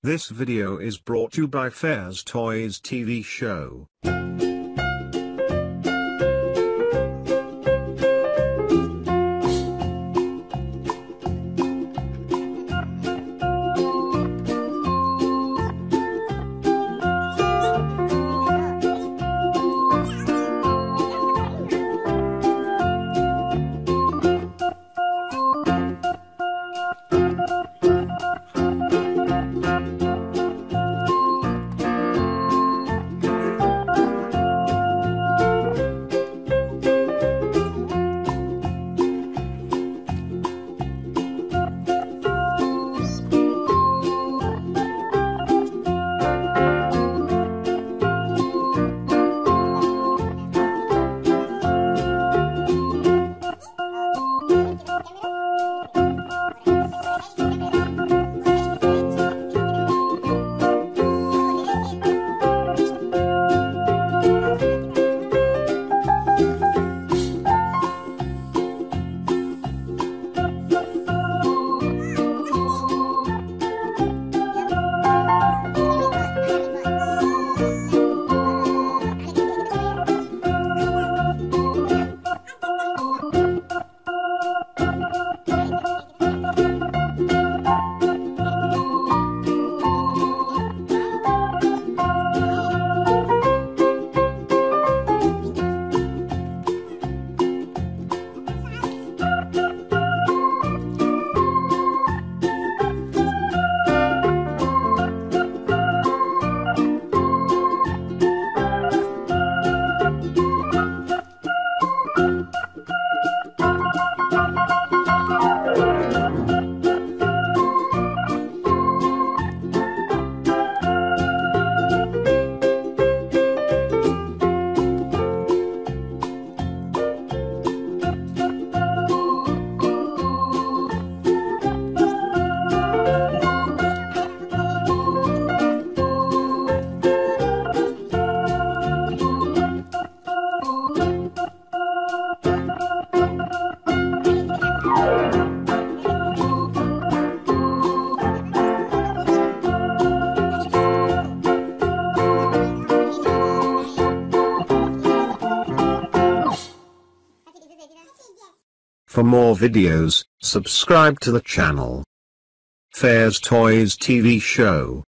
This video is brought to you by Fairs Toys TV show. For more videos, subscribe to the channel. Fairs Toys TV show.